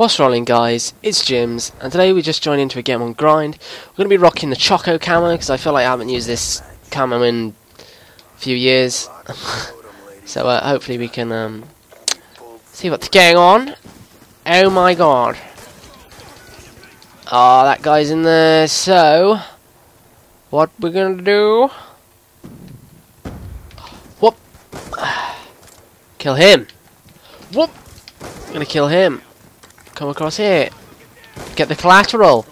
What's rolling guys, it's Jimz, and today we just joined into a game on Grind. We're going to be rocking the Choco camo, because I feel like I haven't used this camo in a few years. so uh, hopefully we can um, see what's going on. Oh my god. Oh, that guy's in there, so... What we're going to do... Whoop! Kill him! Whoop! Gonna kill him come across here. Get the collateral.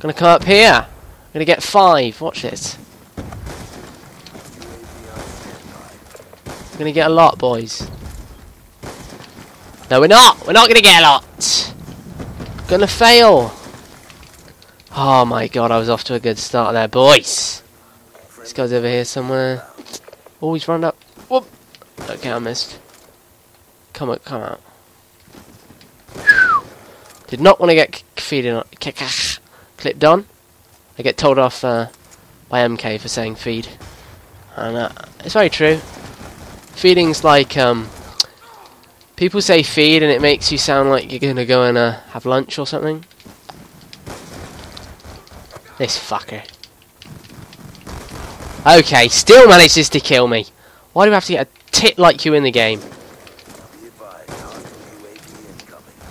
Gonna come up here. Gonna get five. Watch this. Gonna get a lot, boys. No, we're not. We're not gonna get a lot. Gonna fail. Oh my god, I was off to a good start there, boys. This guy's over here somewhere. Oh, he's run up. Whoop. Okay, I missed. Come on, come out. Did not want to get feeding on, clipped on. I get told off uh, by MK for saying feed. And uh, it's very true. Feeding's like, um, people say feed and it makes you sound like you're going to go and uh, have lunch or something. This fucker. Okay, still manages to kill me. Why do I have to get a tit like you in the game?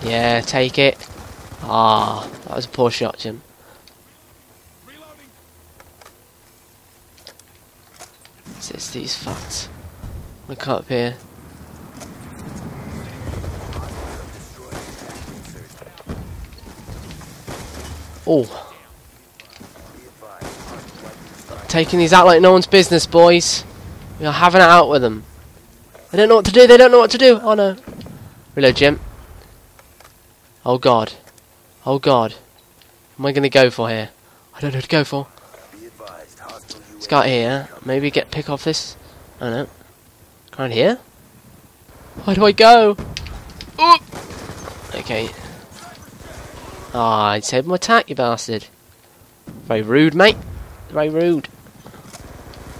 Yeah, take it. Ah, that was a poor shot, Jim. It's these fucks. Cut up here. Oh. Taking these out like no one's business, boys. We are having it out with them. They don't know what to do, they don't know what to do. Oh no. Reload, Jim. Oh god. Oh god. What am I to go for here? I don't know what to go for. This guy here. Maybe get pick off this. I don't know. Around here? Where do I go? Ooh! Okay. Ah, oh, I saved my attack, you bastard. Very rude, mate. Very rude.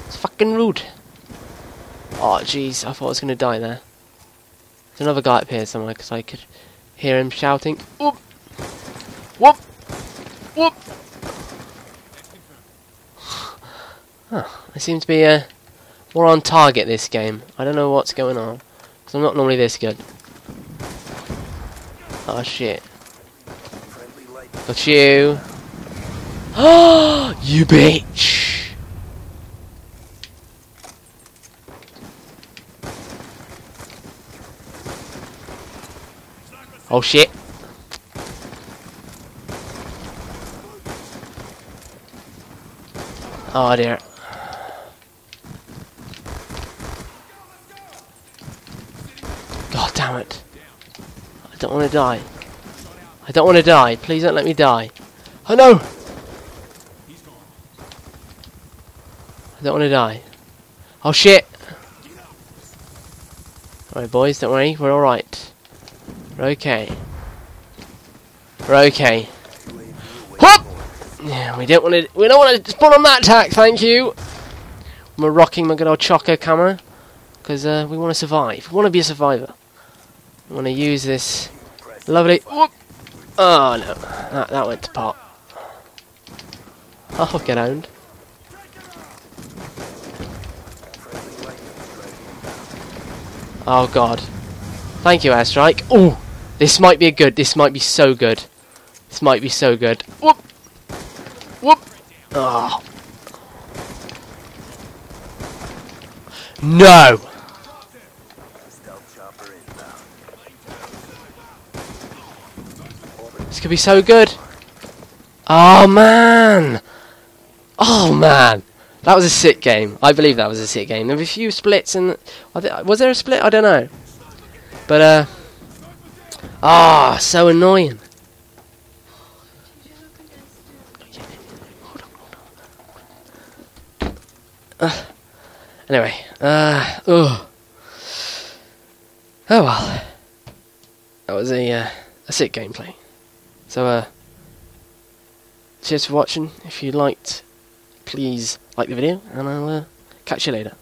It's fucking rude. Oh, jeez. I thought I was to die there. There's another guy up here somewhere because I could hear him shouting. whoop, Whoop! Whoop! Huh, I seem to be uh, more on target this game. I don't know what's going on. Because I'm not normally this good. Oh shit. Got you. Oh, you bitch! Oh shit. Oh dear. God damn it. I don't want to die. I don't want to die. Please don't let me die. Oh no! I don't want to die. Oh shit! Alright boys, don't worry. We're alright. Okay. Okay. Yeah, we don't want to. We don't want to spawn on that attack. Thank you. We're rocking my good old Choco camo because uh, we want to survive. We want to be a survivor. We want to use this lovely. Whoop. Oh no, that that went to pot. Oh, get owned. Oh god. Thank you, airstrike. Oh, this might be a good. This might be so good. This might be so good. Whoop. Whoop! Oh. No! This could be so good. Oh man! Oh man! That was a sick game. I believe that was a sick game. There were a few splits and was there a split? I don't know. But uh ah, oh, so annoying. Uh, anyway, uh, oh, oh well, that was a uh, a sick gameplay. So, uh, cheers for watching. If you liked, please like the video, and I'll uh, catch you later.